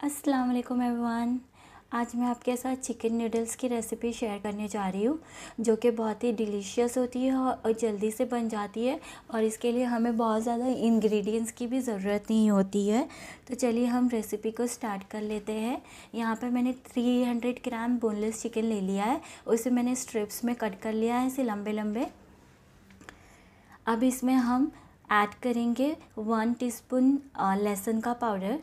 अस्सलाम वालेकुम एवरीवन आज मैं आपके साथ चिकन नूडल्स की रेसिपी शेयर करने जा रही हूँ, जो कि बहुत ही डिलीशियस होती है और जल्दी से बन जाती है और इसके लिए हमें बहुत ज़्यादा इंग्रेडिएंट्स की भी ज़रूरत नहीं होती है। तो चलिए हम रेसिपी को स्टार्ट कर लेते हैं। यहाँ पर मैंने 300 ग्राम बोनलेस चिकन ले लिया है, उसे मैंने स्ट्रिप्स में कट कर लिया है इसे लंबे लंबे अब इसमें हम ऐड करेंगे वन टीस्पून लहसुन का पाउडर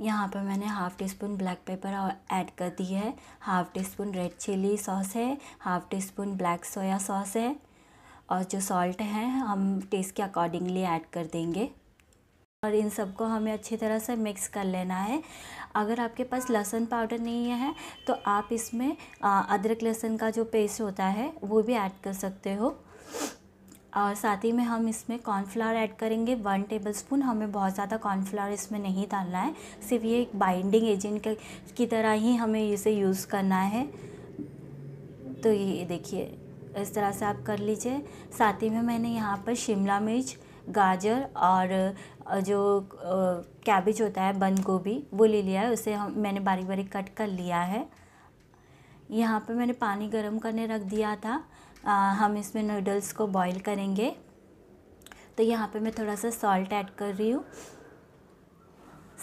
यहाँ पर मैंने half teaspoon black pepper add कर दी है। Half teaspoon red chilli sauce है, half teaspoon black soya sauce है और जो सॉल्ट है, हम टेस्ट के अकॉर्डिंगली ऐड कर देंगे। और इन सबको हमें अच्छी तरह से मिक्स कर लेना है। अगर आपके पास लहसुन पाउडर नहीं है तो आप इसमें अदरक लहसुन का जो पेस्ट होता है, वो भी ऐड कर सकते हो। और साथ ही में हम इसमें कॉर्नफ्लावर ऐड करेंगे। वन टेबल स्पून हमें बहुत ज़्यादा कॉर्नफ्लावर इसमें नहीं डालना है। सिर्फ़ ये एक बाइंडिंग एजेंट की तरह ही हमें इसे यूज़ करना है। तो ये देखिए, इस तरह से आप कर लीजिए। साथ ही में मैंने यहाँ पर शिमला मिर्च, गाजर और जो कैबेज होता है, बंद गोभी, वो ले लिया है। उसे हम, मैंने बारीक बारीक कट कर लिया है। यहाँ पर मैंने पानी गर्म करने रख दिया था। आ, हम इसमें नूडल्स को बॉईल करेंगे। तो यहाँ पे मैं थोड़ा सा सॉल्ट ऐड कर रही हूँ।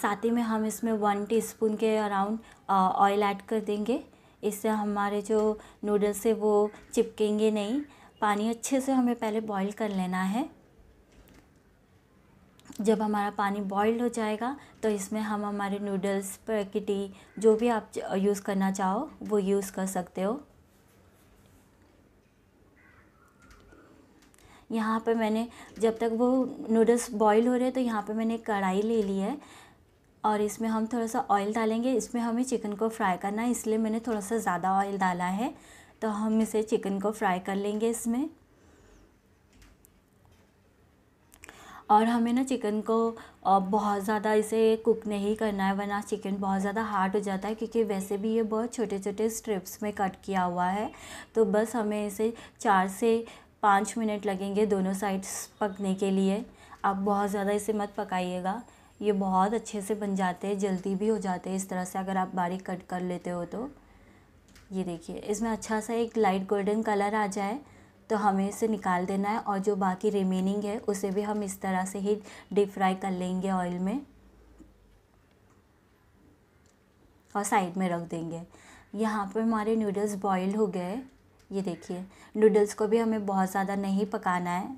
साथ ही में हम इसमें वन टीस्पून के अराउंड ऑयल ऐड कर देंगे। इससे हमारे जो नूडल्स है वो चिपकेंगे नहीं। पानी अच्छे से हमें पहले बॉईल कर लेना है। जब हमारा पानी बॉइल्ड हो जाएगा तो इसमें हम हमारे नूडल्स पैकेटी जो भी आप यूज़ करना चाहो वो यूज़ कर सकते हो। यहाँ पे मैंने जब तक वो नूडल्स बॉईल हो रहे हैं तो यहाँ पे मैंने कढ़ाई ले ली है और इसमें हम थोड़ा सा ऑयल डालेंगे। इसमें हमें चिकन को फ्राई करना है, इसलिए मैंने थोड़ा सा ज़्यादा ऑयल डाला है। तो हम इसे चिकन को फ्राई कर लेंगे इसमें। और हमें ना चिकन को बहुत ज़्यादा इसे कुक नहीं करना है, वरना चिकन बहुत ज़्यादा हार्ड हो जाता है, क्योंकि वैसे भी ये बहुत छोटे छोटे स्ट्रिप्स में कट किया हुआ है। तो बस हमें इसे चार से पाँच मिनट लगेंगे दोनों साइड्स पकने के लिए। आप बहुत ज़्यादा इसे मत पकाइएगा। ये बहुत अच्छे से बन जाते हैं, जल्दी भी हो जाते हैं इस तरह से अगर आप बारीक कट कर लेते हो तो। ये देखिए, इसमें अच्छा सा एक लाइट गोल्डन कलर आ जाए तो हमें इसे निकाल देना है और जो बाकी रिमेनिंग है, उसे भी हम इस तरह से ही डीप फ्राई कर लेंगे ऑयल में। और साइड में रख देंगे। यहाँ पर हमारे नूडल्स बॉइल्ड हो गए। ये देखिए नूडल्स को भी हमें बहुत ज़्यादा नहीं पकाना है,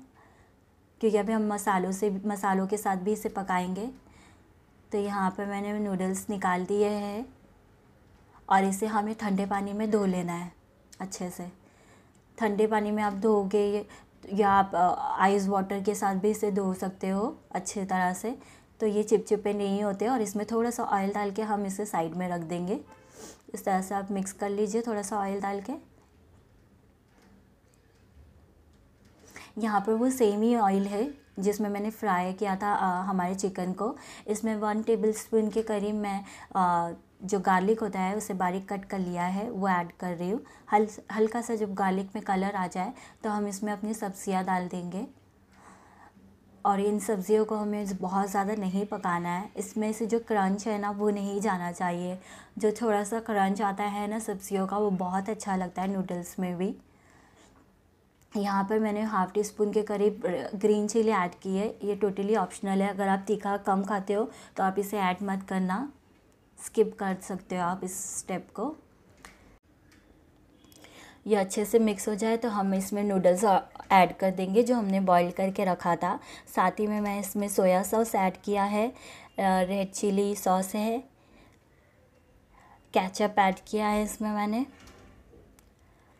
क्योंकि अभी हम मसालों से, मसालों के साथ भी इसे पकाएँगे। तो यहाँ पर मैंने नूडल्स निकाल दिए हैं और इसे हमें ठंडे पानी में धो लेना है अच्छे से। ठंडे पानी में आप धोगे या आप आइस वाटर के साथ भी इसे धो सकते हो अच्छे तरह से। तो ये चिपचिपे नहीं होते और इसमें थोड़ा सा ऑयल डाल के हम इसे साइड में रख देंगे। इस तरह से आप मिक्स कर लीजिए थोड़ा सा ऑयल डाल के। यहाँ पर वो सेम ही ऑयल है जिसमें मैंने फ्राई किया था आ, हमारे चिकन को। इसमें वन टेबल स्पून के करीब मैं आ, जो गार्लिक होता है उसे बारीक कट कर लिया है वो ऐड कर रही हूँ। हल हल्का सा जब गार्लिक में कलर आ जाए तो हम इसमें अपनी सब्ज़ियाँ डाल देंगे। और इन सब्ज़ियों को हमें बहुत ज़्यादा नहीं पकाना है। इसमें से जो क्रंच है ना वो नहीं जाना चाहिए। जो थोड़ा सा क्रंच आता है ना सब्ज़ियों का वो बहुत अच्छा लगता है नूडल्स में भी। यहाँ पर मैंने हाफ़ टी स्पून के करीब ग्रीन चिली ऐड की है। ये टोटली ऑप्शनल है। अगर आप तीखा कम खाते हो तो आप इसे ऐड मत करना। स्किप कर सकते हो आप इस स्टेप को। ये अच्छे से मिक्स हो जाए तो हम इसमें नूडल्स ऐड कर देंगे, जो हमने बॉईल करके रखा था। साथ ही में मैं इसमें सोया सॉस ऐड किया है। रेड चिली सॉस है। कैचअप ऐड किया है इसमें मैंने।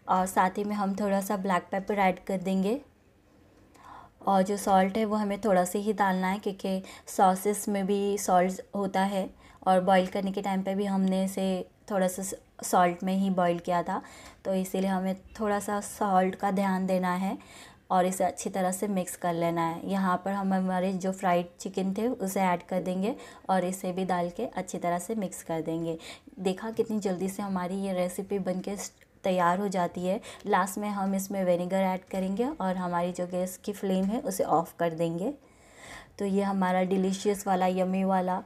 और साथ ही में हम थोड़ा सा ब्लैक पेपर ऐड कर देंगे। और जो सॉल्ट है, वो हमें थोड़ा सा ही डालना है, क्योंकि सॉसेस में भी सॉल्ट होता है। और बॉईल करने के टाइम पे भी हमने इसे थोड़ा सा सॉल्ट में ही बॉईल किया था। तो इसीलिए हमें थोड़ा सा सॉल्ट का ध्यान देना है और इसे अच्छी तरह से मिक्स कर लेना है। यहाँ पर हम हमारे जो फ्राइड चिकन थे, उसे ऐड कर देंगे और इसे भी डाल के अच्छी तरह से मिक्स कर देंगे। देखा कितनी जल्दी से हमारी ये रेसिपी बन के तैयार हो जाती है। लास्ट में हम इसमें विनेगर ऐड करेंगे और हमारी जो गैस की फ्लेम है, उसे ऑफ़ कर देंगे। तो ये हमारा डिलीशियस वाला यमी वाला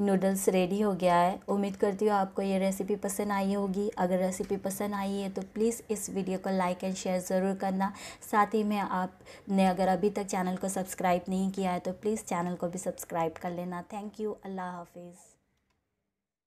नूडल्स रेडी हो गया है। उम्मीद करती हूँ आपको ये रेसिपी पसंद आई होगी। अगर रेसिपी पसंद आई है तो प्लीज़ इस वीडियो को लाइक एंड शेयर ज़रूर करना। साथ ही में आपने अगर अभी तक चैनल को सब्सक्राइब नहीं किया है तो प्लीज़ चैनल को भी सब्सक्राइब कर लेना। थैंक यू अल्लाह हाफिज़।